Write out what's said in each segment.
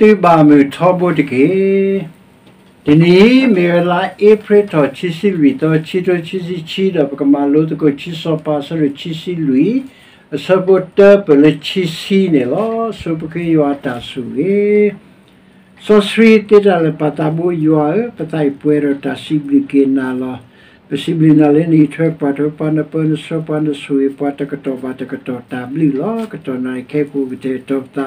တိပါမီထောဘုတကေဒီနေ့မေလာဧပြီတော်ချီစီလူတော်ချီတော်ချီစီချီတော်ပကမာလို့တကိုချီစောပါဆိုရချီစီလူအစဘတ်တပလချီစီနေလို့စပကေယောတာဆူလေဆိုစရီတေတလပတာဘူယောပတိုင်ပွေရတာစီဘလကေနာလာပစီဘလနာလေနီထွက်ပတ်ပနပနစပနဆူပတ်တကတော့ပတ်တကတော့တာဘလီလောကတော့နိုင်ခေကူကတဲ့တော့တာ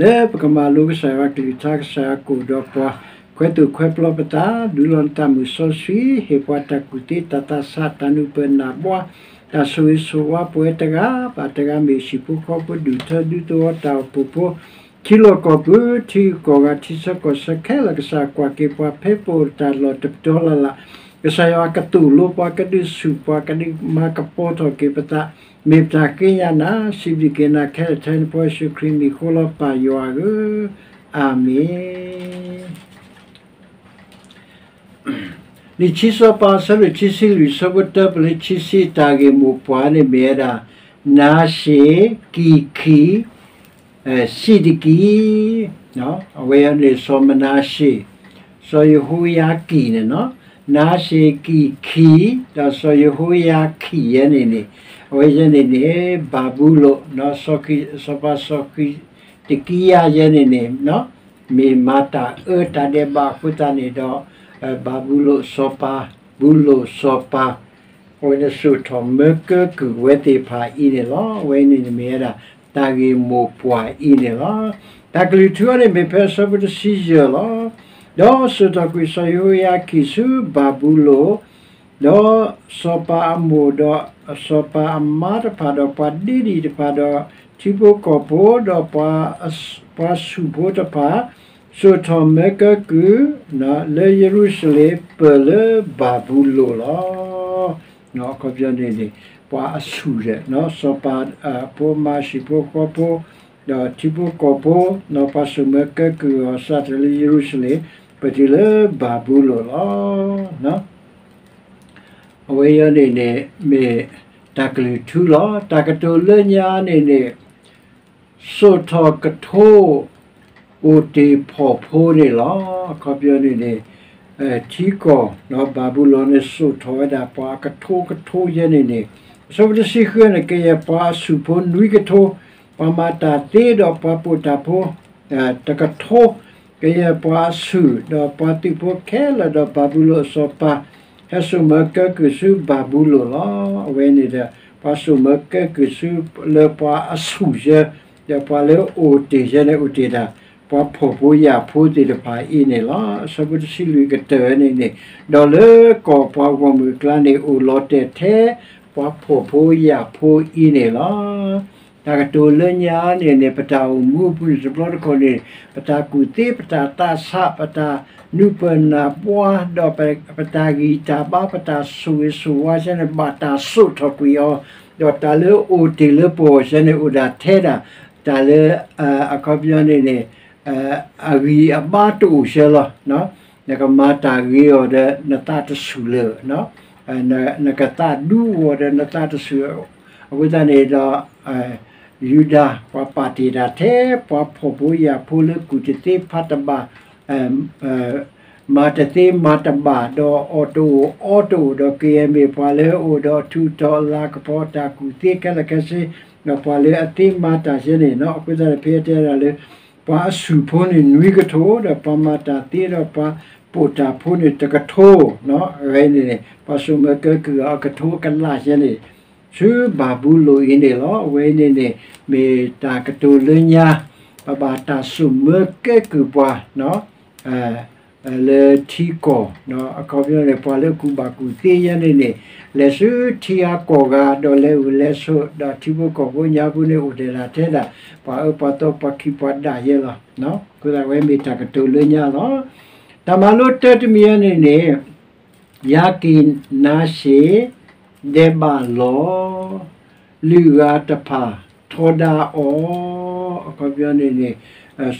လေပကမာလူကဆိုင်ဝကလီတက်ဆာကူတော့ပွားခွဲသူခွဲပလပတာဒူလွန်တမှုဆိုစီဟေပွားတကူတီတတဆာတနုပနာပွားတာဆွေဆိုဝပွေတကပါတကမေရှိပုခောပဒူထဒူတောတာပူပူကီလိုကောပူတီကောဂတိစကောစခဲလကစာကွာကေပွားဖေပိုတာလောတပတော်လာကဆာယောကတူလို kesayo ketulu pa kedi supa kedi makapoto kepeta mipta kinyana sibikena kelten po sukrimi kola pa yoagu amen ni chiso pa sabe chisi lui sabota ple chisi tage mu pane mera na she ki ki sidiki no away ne somana she so yu hu ya ki ne no နာရှိကီခီဒါဆိုယေဟိုယာခီယနေနေဝေဇနေနေဘာဘူးလို့နော်ဆိုကီစပါဆိုကီတကီယာယနေနေနော်မေမာတာအတတဲ့ဘာခုတနေတော့ဘာဘူးလို့စောပါဘူးလို့စောပါဝိနစုထမကကဝေတိဖာဤနေလောဝိနေမေရာတာဂေမောပွာဤနေလောတကလူထွရမေဖဲဆဘတစီရလော လောစတကွေဆယောယာကိစုဘာဘူးလို့လောစောပါအမိုဒစောပါအမာတဖာတော့ပဒီဒီတဖာတော့ချိဘကောဘောတော့ပါပါစုဘောတဖာဆိုထမကကူနာလေယေရုရှလေပလေဘာဘူးလိုလာနော်ကပြန်နေနေပွာအဆူရနော်စပါအပေါ်မရှိပေါ်ကောပေါ်ဒါတိဘကောပေါ်နော်ပါစမကကူဆတ်လေယေရုရှလေ ပတိလေဘာဘူးလိုလာနော်အဝေးရနေနေမေတကလူထူလာတကတူလညာနေနေဆိုထကထိုးအိုတေဖော်ဖိုးနေလားကပြောနေနေအဲချီကောနော်ဘာဘူးလောနေဆုထောဒါပါကထိုးကထိုးရနေနေဆိုတော့စီခွနဲ့ကေပါစုဖို့နွိကထိုးပမာတာတေတော့ပပူတာဖို့အဲတကထိုး ကေပါစုတော့ပတိဖို့ခဲလာတော့ဘာဘူးလောစောပါဟဲ့ဆုမကကစုဘာဘူးလောလားအဝဲနေတဲ့ပါစုမကကစုလေပါအဆုရရပါလေအိုတေရနေဥတေတာပဖို့ဖို့ရဖို့တဲ့ပါအင်းနေလားစပုတ်စီလူကတဲ့နေနေဒေါ်လေကောပွားဝမူကလန်နေဦးလော့တဲ့တဲ့ပဖို့ဖို့ရဖို့အင်းနေလား ဒါကတူလညာနေနေပတာမူပုစပလော့ကိုနေပတာကူတေပတာတာဆပတာနုပနာပွားတော့ပတာဂီတာဘာပတာဆူဆူဝါစနေဘာတာဆုထကွေယောတော့တလေအိုတီလေပေါ်စနေဥဒါထဲတာတလေအကောပြနေနေအဂီအပါတူရှဲလောနော်နကမာတာဂီရောတဲ့နတာတဆူလေနော်အဲနကတာဒူဝတဲ့နတာတဆူအခုတနေတော့အဲ ယူဒာပပတိဒါတဲ့ပဖို့ဘူရဖိုလကုတတိဖတ်တဘာအဲမာတတိမာတဘာဒေါ်အော်တိုအော်တိုဒေါ် KMA ပွာလေအိုဒေါ်2ဒေါ်လာကပေါ်တာကုတိကလကစီနော်ပွာလေအတိမာတာရှင်းနေနော်အခုတည်းဖေးတဲ့ရလေပါစုဖို့နေနွေကထိုးတဲ့ပမာတာတေးတော့ပါပိုတာဖို့နေတကထိုးနော်ရဲနေနေပါစုမကကကထိုးကလာရှင်းနေ သူဘာဘူးလိုရင်းနေလောဝဲနေနေမေတာကတူလညာပပတာစုမကကပွားနော်အဲလေတီကိုနော်အကောပြောနေပွားလေကူဘာကူသေးရနေနေလက်စုထီယာကောကတော့လေဦးလက်စုဒါတိဘကောကိုညာဘူးနေဦးတယ်လာတဲ့တာပါအပတော့ပခိပဒါရဲလားနော်ကိုယ်ကဝဲမိတာကတူလညာနော်တမလို့တက်တမီယနေနေယာကိနာရှိ ဒေဘာလောလူရတဖာထောဒါအောအကောပြောနေနေ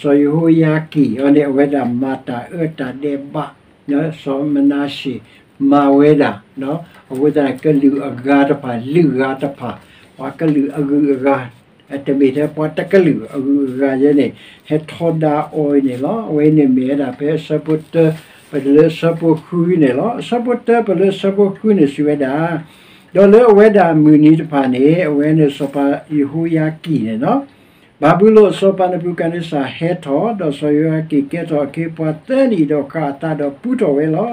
ဆိုယဟိုယာကီအနေဝဲတာမာတာအတာဒေဘာနော်သောမနာရှိမာဝဲတာနော်အဝဲတာကလူအဂါတဖာလူဂါတဖာဝါကလူအဂူအဂါအတမေတဲ့ပေါ်တကလူရာရနေဟက်ထော်ဒါအိုနေလောဝဲနေမေတာပဲစပုတ်ပလစပုခုနေလောစပုတ်ပလစပုခုနေဆွေတာ ဒေါ်လေဝဲတာမူနီတဖာနေအဝဲနေစပါယေဟူယာကီနေနော်ဘာဘူးလို့စောပနပုကနေစာဟဲထော်တော့ဆိုရကိကေတော့ကေပွားတဲ့နီတော့ကာတာတော့ပူတော်ဝဲလော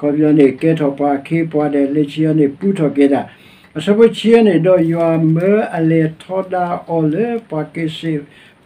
ကောပြောနေကေထော်ပွားခေပွားတဲ့လက်ချီနေပူတော်ကေတာအစပချီနေတော့ယွာမဲအလေထော်တာအော်လေပါကေစီ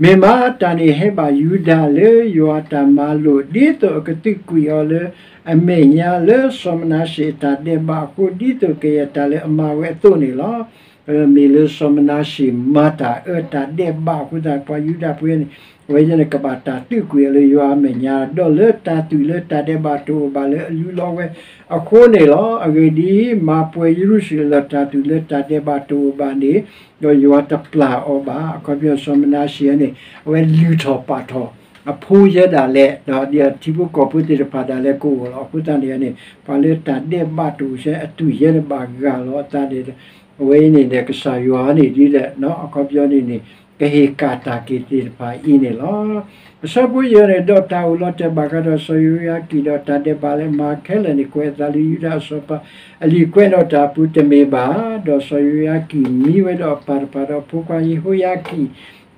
မဟာဝဒီယွာကလီထားတူလေကတူဝဲလေခေပွားဝိတပါစီပူနေလောဘာပြောနေဝဲတိပါနေ ပြီပွားတိပါလေအတူမူတပါယောတာကုကလူကရှနေဟက်ထောဒါလစပတနေမေမာတန်ဟေဘာယူဒါလေယောတာမလို့ဒီတော့ကတိကွေော်လေအမေညာလေသမနာရှိတာတဲ့ဘာကိုဒီတော့ကေရတာလေအမဝဲတုန်နေလားမေလေသမနာရှိမတာအတာတဲ့ဘာကိုဒါပွားယူဒါပွေးနေဝေယနကဘာတာတုကွေလေယောအမေညာတော့လေတာတူလေတာတဲ့ဘာတူဘာလေလူလောဝဲအခုနေလောအဂေဒီမပွေယရုရှိလတာတူလေတာတဲ့ဘာတူဘာနေယောယောတပလာအောဘာအကပြောသမနာရှိနေဝဲလူတော်ပါတော်အဖိုးရတာလေတော့ဒီတိဘကောပုတိရပါတာလေကိုလောအခုတန်ရနေပါလေတာတဲ့ဘာတူရှဲအတူရဘာကလောတာတဲ့ ဝေးနေတဲ့ကစားယောနေဒီတဲ့နော်အကပြောနေနေကဟေကာတာကေတိပါအင်းနေလောစပုရရတော့တာဦးလို့တဲ့ဘာကတော့ဆိုယူရကီတော့တတဲ့ပါလေမာခဲလနေကွဲသလီယူရဆိုပါအလီကွဲတော့တာပုတမေပါတော့ဆိုယူရကီမိဝဲတော့ပါပါတော့ပုကွာယဟူရကီ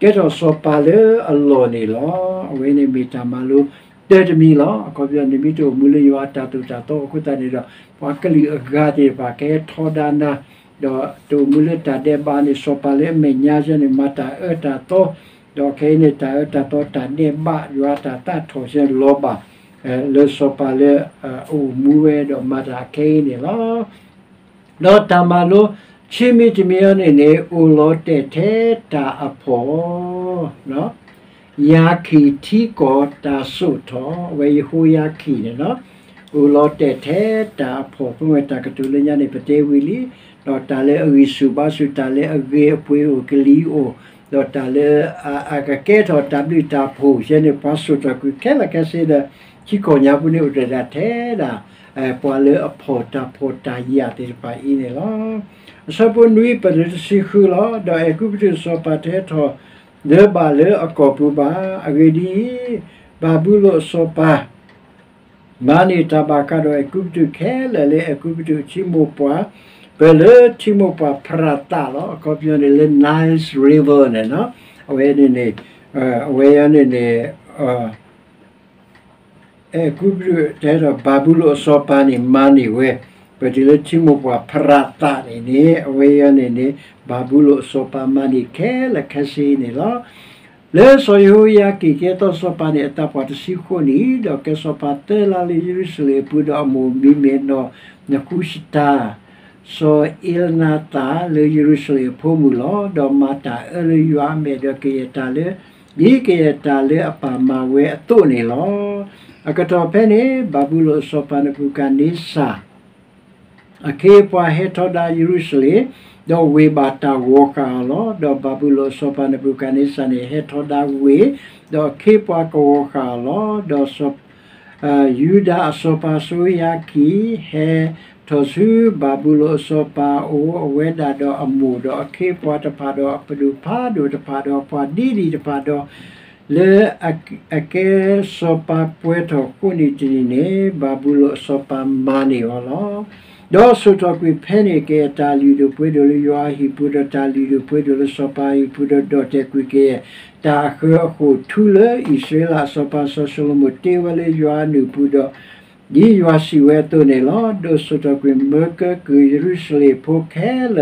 ကဲတော့ဆိုပါလေအလောနေလောအဝေးနေမိတာမလို့တဲ့တမီလောအကောပြနေမိတို့မူလယောတာတူတာတော့အခုတနေတော့ဘာကလီအဂါတေပါကဲထောဒါနာ တော့တူမူလတာတဲ့ဘာနေဆိုပါလေမညာစနေမတာအတာတော့တော့ခဲနေတာအတာတော့တာနေဘာယောတာတာထောစလောပါအဲလေဆိုပါလေအိုမူဝဲတော့မတာခဲနေလောတော့တမလို့ချိမီတမီယနေနေဦးလို့တဲ့တဲ့တာအဖော်နော်ယာခီတီကိုတာဆုထောဝေဟူယာခီနော်ဦးလို့တဲ့တဲ့တာအဖော်ဘုံတာကတူလညာနေပတေဝီလီ တော့တာလေအဝိစုပါစုတာလေအဂေအပွေကိုကလီအိုတော့တာလေအကကဲတော့တဘလတာဖို့ရှင်းနေပါစုတော့ကဲလကစေတဲ့ချီကိုညာဘူးနေဥတရတဲ့တာအဲပွာလေအဖော်တာဖော်တာရတဲ့ပါအင်းလေလောစပုန်ဝိပရစီခူလောဒါအကုပတိစောပတေထောလေဘာလေအကောပူပါအဂေဒီဘာဘူးလို့စောပါမာနီတဘာကတော့အကုပတိခဲလေလေအကုပတိချီမိုပွား ဘယ်လေချီမိုပွားဖရတာလောအကောပြောနေလေ nice river နဲ့နော်အဝဲနေနေအဝဲရနေနေအဲကုပတိတဲ့တော့ဘာဘူးလို့စောပါနေမာနီဝဲပတိလချိမပွားဖရတာနေနေအဝေးရနေနေဘာဘူးလို့စောပါမနီခဲလခစီနေလောလေဆိုယိုယာကီကေတောစောပါနေအတပတ် စီခုနီတော့ကေစောပါတဲလာလီယေရုရှလေပူဒအမူမီမေနောနကုရှိတာဆိုအီလနာတာလေယေရုရှလေဖိုမူလောဒေါ်မာတာအလယွာမေဒကေယတာလေဒီကေယတာလေအပါမဝဲအတုနေလောအကတော်ဖဲနေ ဘာဘူးလို့စောပါနကုကနေစာအခေပွားဟေထောဒါယေရုရှလေဒေါ်ဝေဘာတာဝေါကာလောဒေါ်ဘဘူးလောစောပနပုကနေစနေဟေထောဒါဝေဒေါ်ခေပွားကောကာလောဒေါ်စောအာယူဒာအစောပါဆိုယာကီဟေထောစုဘဘူးလောစောပါအိုအဝေဒါဒေါ်အမှုဒေါ်အခေပွားတဖာဒေါ်ပဒုဖာဒေါ်တဖာဒေါ်ပွားဒီဒီတဖာဒေါ်လေအကဲစောပါပွဲတော်ကုနီတီနေဘဘူးလောစောပါမာနီဟောလောတော့ဆိုတော့ကွေဖဲနေကဲတာလီတို့ပွေတို့လျာဟိပုဒတာလီတို့ပွေတို့လစပါဟိပုဒတော့တဲ့ကွေကဲတာခေခုထူလေဣရှေလာစပါဆဆလမတေဝလေယွာနုပုဒ ဒီယွာစီဝဲတုန်နေလောဒိုဆိုတော့ကွေမကကွေရုရှလေဖိုခဲလ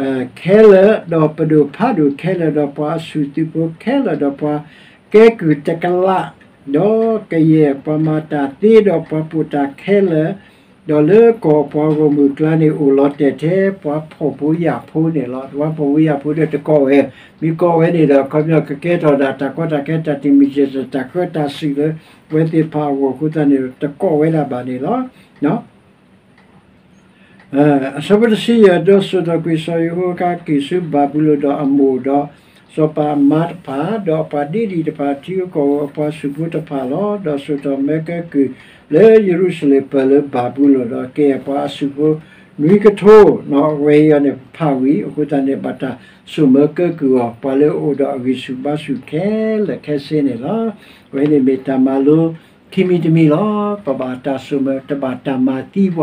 အဲခဲလတော့ပဒုဖာဒုခဲလတော့ပွားစုတိပိုခဲလတော့ပွားကဲကူတကလာတော့ကရဲ့ပမတာတေတော့ပပူတာခဲလ ဒေါ်လေကောပေါ်ကိုမူကလနေဦးလော့တဲ့တဲ့ပွားဖို့ဘူးရဖိုးနေလော့ဝါဖို့ဘူးရဖိုးတဲ့တကောဝဲမိကောဝဲနေတော့ခမျောကကဲတော်တာတကောတကဲတတိမီချေတခွတ်တာစီလေဝဲတိပါဝခုတနေတကောဝဲလာပါနေလောနော်အစပဒစီရဒဆဒကွေဆယဟကကိစုဘဘလူဒအမှုဒစောပါမတ် ဖာဒေါ်ပါဒီဒီတပါတီကိုပါစုဘုတဖာလောဒေါ်ဆဒမေကကလေယေရုရှလေပလဘဘလူဒကေပါစုဘနွေကထိုးနော်ဝေရနေဖာဝီအခုတန်နေပတာစုမကကူပါလေအိုဒအဂိစုဘစုခဲလက်ခဲစင်းနေလားဝေနေမေတ္တမလိုခိမီတမီလောပပတာစုမတပတာမာတိဝ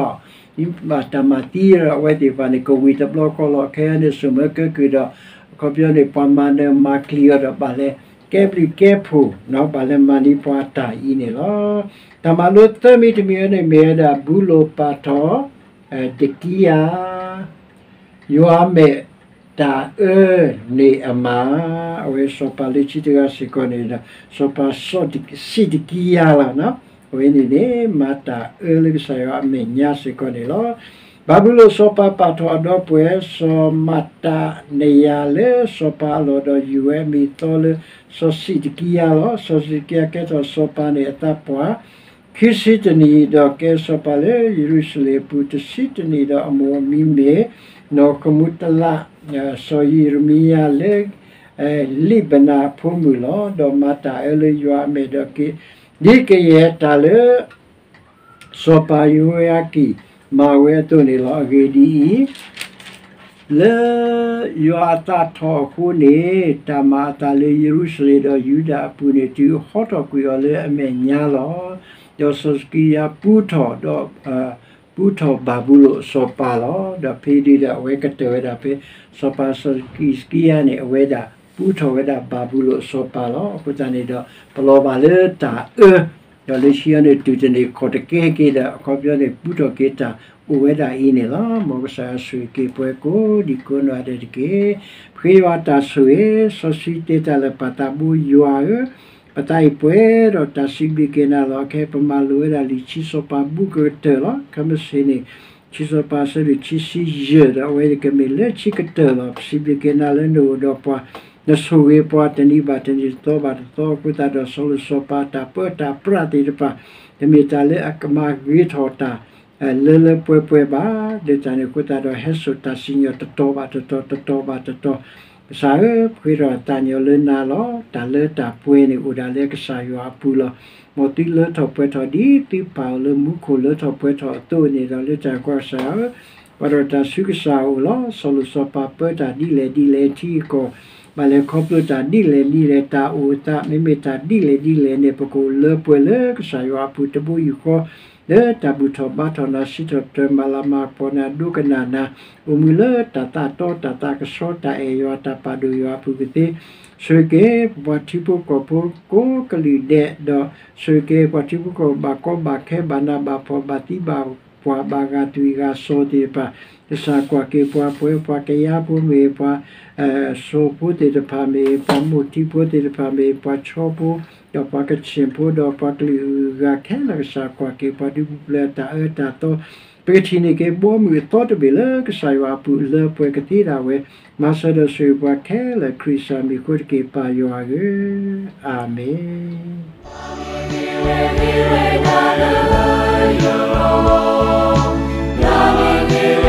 ဒီပတာမာတိရဝေဒီပနိကိုဝီတဘလကောလခဲနေစုမကကူဒ ခေါ်ပြနေပမာနေမာကလီရပါလေကဲပလီကဲဖူနော်ပါလေမနီပွားတာဤနေလောတမလို့သမီတမီနေမေဒါဘူးလိုပါတော်တကီယာယောမေတာအဲနေအမအဝေစပလိချီတကစီကိုနေတာစပစောတိစီတကီယာလာနော်ဝင်းနေနေမတာအဲလိဆာယောအမေညာစီကိုနေလော ဘာဘူးလို့စောပါပါတော်တော့ပွဲစောမတာနေရလေစောပါလို့တော့ယူဝဲမီတော်လေစောစီတကီယာလောစောစီကဲကဲတော့စောပါနေအတပ်ပွားခိစီတနီတော့ကဲစပလေယေရု ရှလေပုတစီတနီတော့အမောမီမေနော်ကမုတလာဆိုယီရမီယာလေအဲလိဘနာဖုံမူလောတော့မတာအဲလေယွာမေတော့ကိဒီကရဲ့တာလေစောပါယွာကီမာဝဲတုန်နေလောအဂေဒီလေယောအတာထောခုနေတမတာလေယေရုရှလေတော့ယူဒာပူနေတူဟော့တော့ကွေလေအမေညာလောယောစစကီယာပူထောတော့အာပူထောဘာဘူးလို့စောပါလောဒါဖေးဒီဒါဝဲကတဲဒါဖေစောပါစကီစကီယာနေအဝဲဒါပူထောဝဲဒါဘာဘူးလို့စောပါလောအခုတန်နေတော့ဘလောပါလေတာအဲ ယောလေးရှိရနေတူတနေခေါ်တကဲကေဒါခေါ်ပြောနေပူထောကေတာဥဝဲတာအင်းနေလားမောဆာဆွေကေပွဲကိုဒီကုနဝတဲ့ကေဖေးဝတာဆွေဆိုစီတေတလပတာဘူးယွာပတိုင်ပွဲတော့တရှိဘီကနာလောကေပမာလွေရာလီချီဆိုပါဘူးကတဲလောကမစင်းနေချီဆိုပါဆရီချီစီဂျေတော့ဝဲကမေလက်ချီကတဲလောရှိဘီက နာလည်းနိုတော့ပွားနဆိုဝေပွားတနိဘာတနိတော့ဘာတော့ကုတာတော့ဆိုလဆိုပါတာပတာပရတိတပါဒမီတာလေအကမဂီထောတာလဲလဲပွဲပွဲပါဒေတာနေကုတာတော့ဟက်ဆိုတာစညတတော်ပါတတော်တတော်ပါတတော်စာရခွေတော့တန်ရလနာလောတလဲတာပွဲနေဥဒါလဲကစားရပူလောမတိလဲတော့ပွဲတော့ဒီတိပါလမှုခိုလဲတော့ပွဲတော့တိုးနေတော့လဲကြကွာစာဝရတာစုကစားဦးလောဆလစပပတာဒီလေဒီလေတီကို ဘာလဲကွန်ပျူတာဒီလေဒီလေတာဦးတာမိမိတာဒီလေဒီလေနေပကိုလဲပွဲလဲကစားရပူတဘူးယူကိုလေတဘူထဘထနာရှိတတမလာမပေါ်နာဒုကနာနာဥမူလတတတောတတကစောတအေယောတပဒုယောပုဂတိဆွေကေဘတိပုကပုကိုကလီဒေဒဆွေကေဘတိပုကဘကောဘခေဘနာဘဖောဘတိဘပွားဘာဂတူဂါဆိုတိပါ de sa kwa ke pwa pwe pwa ke ya pu me pwa so pu de de pa me pwa mo ti pu de de pa me pwa cho pu do pwa ke chen pu do pwa ke lu ga ke la sa kwa ke pwa du pu le ta e ta to pe ti ne ke bo mu to de be le ke sa wa pu le pwe ke ti da we ma sa de su pwa ke le kri sa mi ko ke pa yo a ge amen Hallelujah.